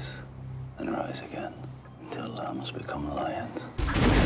rise and rise again until lambs become lions.